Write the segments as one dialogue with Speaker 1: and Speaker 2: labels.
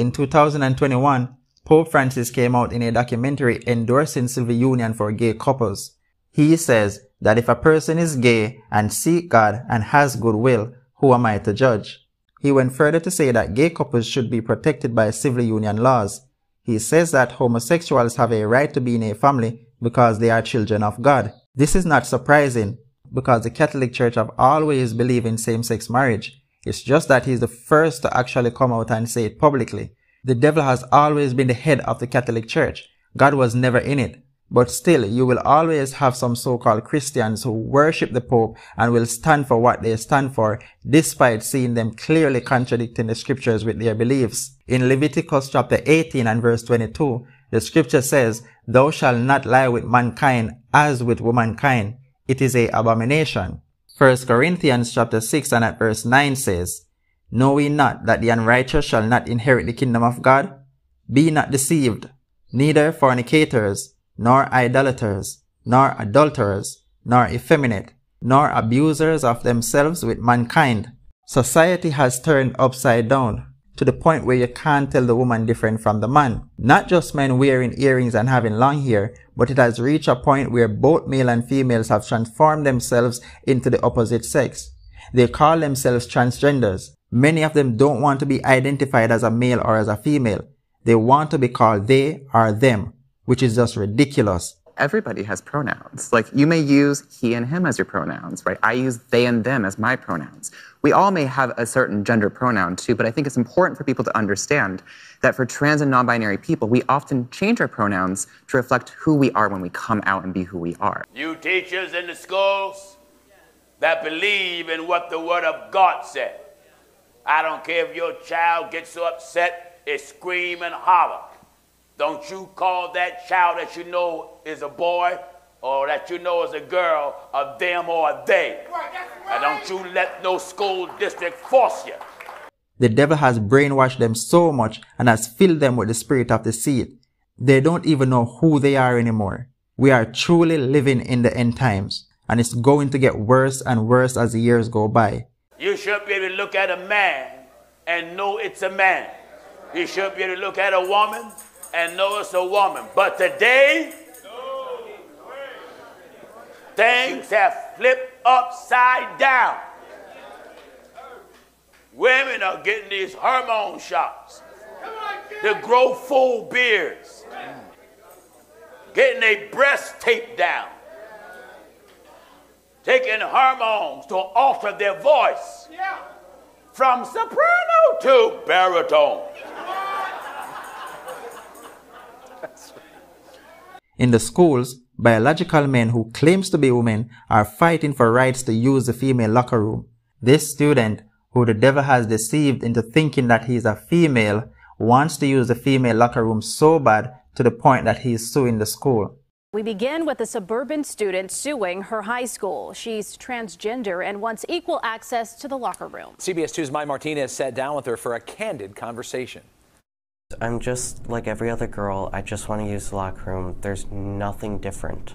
Speaker 1: In 2021, Pope Francis came out in a documentary endorsing civil union for gay couples. He says that if a person is gay and seek God and has goodwill, who am I to judge? He went further to say that gay couples should be protected by civil union laws. He says that homosexuals have a right to be in a family because they are children of God. This is not surprising because the Catholic Church have always believed in same-sex marriage. It's just that he's the first to actually come out and say it publicly. The devil has always been the head of the Catholic Church. God was never in it. But still, you will always have some so-called Christians who worship the Pope and will stand for what they stand for, despite seeing them clearly contradicting the scriptures with their beliefs. In Leviticus chapter 18 and verse 22, the scripture says, Thou shalt not lie with mankind as with womankind. It is a abomination. 1 Corinthians chapter 6 and at verse 9 says, Know we not that the unrighteous shall not inherit the kingdom of God? Be not deceived, neither fornicators, nor idolaters, nor adulterers, nor effeminate, nor abusers of themselves with mankind. Society has turned upside down to the point where you can't tell the woman different from the man. Not just men wearing earrings and having long hair, but it has reached a point where both male and females have transformed themselves into the opposite sex. They call themselves transgenders. Many of them don't want to be identified as a male or as a female. They want to be called they or them which is just ridiculous.
Speaker 2: Everybody has pronouns. Like you may use he and him as your pronouns, right? I use they and them as my pronouns. We all may have a certain gender pronoun too, but I think it's important for people to understand that for trans and non binary people, we often change our pronouns to reflect who we are when we come out and be who we are.
Speaker 3: You teachers in the schools that believe in what the Word of God said. I don't care if your child gets so upset, it scream and holler. Don't you call that child that you know is a boy or that you know is a girl a them or a they. Right, right. And don't you let no school district force you.
Speaker 1: The devil has brainwashed them so much and has filled them with the spirit of deceit. They don't even know who they are anymore. We are truly living in the end times and it's going to get worse and worse as the years go by.
Speaker 3: You should be able to look at a man and know it's a man. You should be able to look at a woman and know it's a woman. But today, things have flipped upside down. Women are getting these hormone shots to grow full beards, getting their breasts taped down, taking hormones to alter their voice from soprano to baritone.
Speaker 1: In the schools, biological men who claims to be women are fighting for rights to use the female locker room. This student, who the devil has deceived into thinking that he is a female, wants to use the female locker room so bad to the point that he is suing the school.
Speaker 4: We begin with a suburban student suing her high school. She's transgender and wants equal access to the locker room.
Speaker 5: CBS 2's Mai Martinez sat down with her for a candid conversation.
Speaker 6: I'm just like every other girl. I just want to use the locker room. There's nothing different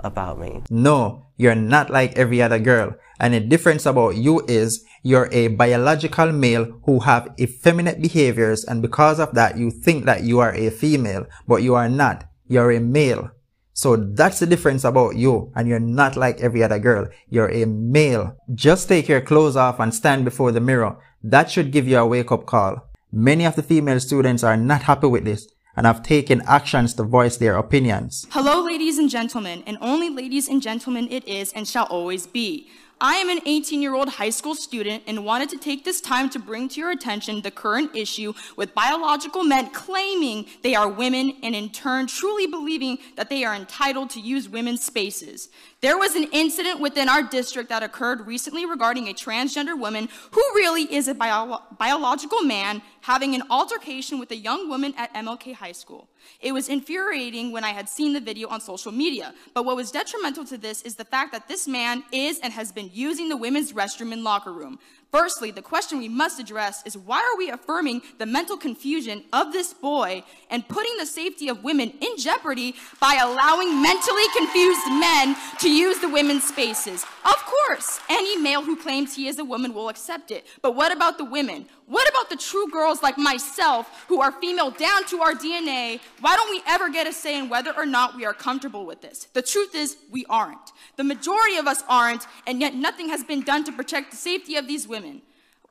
Speaker 6: about me.
Speaker 1: No, you're not like every other girl. And the difference about you is you're a biological male who have effeminate behaviors and because of that you think that you are a female, but you are not. You're a male. So that's the difference about you and you're not like every other girl. You're a male. Just take your clothes off and stand before the mirror. That should give you a wake up call. Many of the female students are not happy with this and have taken actions to voice their opinions.
Speaker 7: Hello, ladies and gentlemen, and only ladies and gentlemen it is and shall always be. I am an 18 year old high school student and wanted to take this time to bring to your attention the current issue with biological men claiming they are women and in turn truly believing that they are entitled to use women's spaces. There was an incident within our district that occurred recently regarding a transgender woman who really is a bio biological man having an altercation with a young woman at MLK High School. It was infuriating when I had seen the video on social media, but what was detrimental to this is the fact that this man is and has been using the women's restroom and locker room. Firstly, the question we must address is why are we affirming the mental confusion of this boy and putting the safety of women in jeopardy by allowing mentally confused men to use the women's spaces? Of course, any male who claims he is a woman will accept it. But what about the women? What about the true girls like myself who are female down to our DNA? Why don't we ever get a say in whether or not we are comfortable with this? The truth is, we aren't. The majority of us aren't, and yet nothing has been done to protect the safety of these women.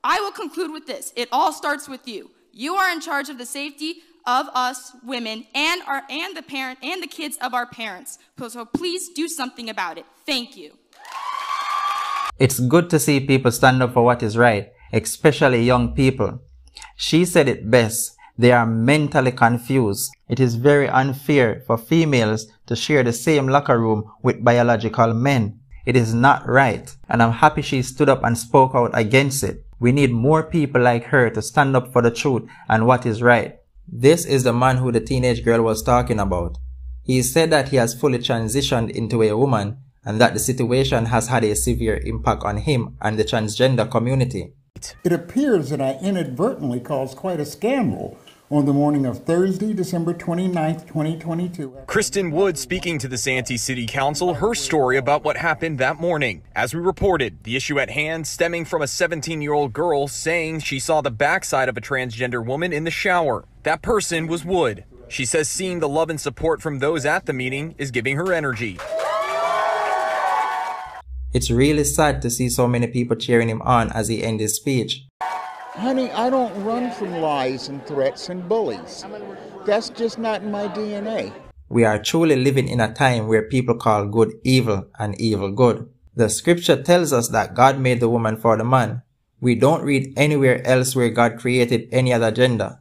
Speaker 7: I will conclude with this. It all starts with you. You are in charge of the safety of us women and our and the parent and the kids of our parents. So please do something about it. Thank you.
Speaker 1: It's good to see people stand up for what is right, especially young people. She said it best. They are mentally confused. It is very unfair for females to share the same locker room with biological men. It is not right. And I'm happy she stood up and spoke out against it. We need more people like her to stand up for the truth and what is right. This is the man who the teenage girl was talking about. He said that he has fully transitioned into a woman and that the situation has had a severe impact on him and the transgender community.
Speaker 8: It appears that I inadvertently caused quite a scandal on the morning of Thursday, December 29, 2022.
Speaker 9: Kristen Wood speaking to the Santee City Council, her story about what happened that morning. As we reported, the issue at hand stemming from a 17 year old girl saying she saw the backside of a transgender woman in the shower. That person was Wood. She says seeing the love and support from those at the meeting is giving her energy.
Speaker 1: It's really sad to see so many people cheering him on as he ends his speech.
Speaker 8: Honey, I don't run from lies and threats and bullies. That's just not in my DNA.
Speaker 1: We are truly living in a time where people call good evil and evil good. The scripture tells us that God made the woman for the man. We don't read anywhere else where God created any other gender.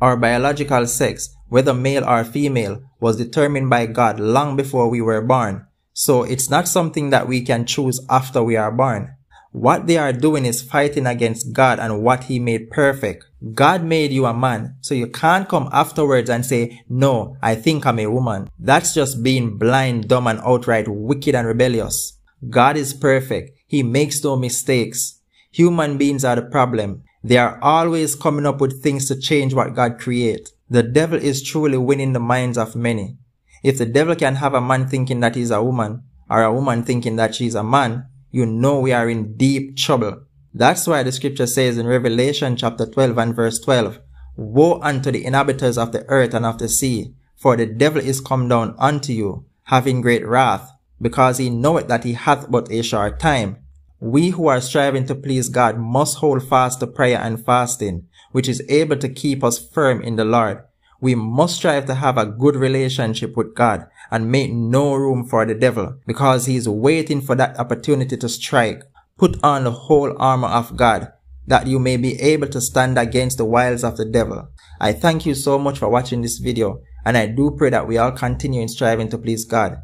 Speaker 1: Our biological sex, whether male or female, was determined by God long before we were born. So it's not something that we can choose after we are born. What they are doing is fighting against God and what he made perfect. God made you a man, so you can't come afterwards and say, no, I think I'm a woman. That's just being blind, dumb, and outright wicked and rebellious. God is perfect. He makes no mistakes. Human beings are the problem. They are always coming up with things to change what God created. The devil is truly winning the minds of many. If the devil can have a man thinking that he's a woman, or a woman thinking that she's a man, you know we are in deep trouble. That's why the scripture says in Revelation chapter 12 and verse 12, Woe unto the inhabitants of the earth and of the sea, for the devil is come down unto you, having great wrath, because he knoweth that he hath but a short time. We who are striving to please God must hold fast to prayer and fasting, which is able to keep us firm in the Lord. We must strive to have a good relationship with God and make no room for the devil because he is waiting for that opportunity to strike. Put on the whole armor of God that you may be able to stand against the wiles of the devil. I thank you so much for watching this video and I do pray that we all continue in striving to please God.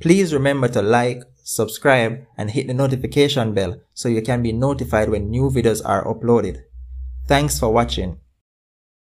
Speaker 1: Please remember to like, subscribe and hit the notification bell so you can be notified when new videos are uploaded. Thanks for watching.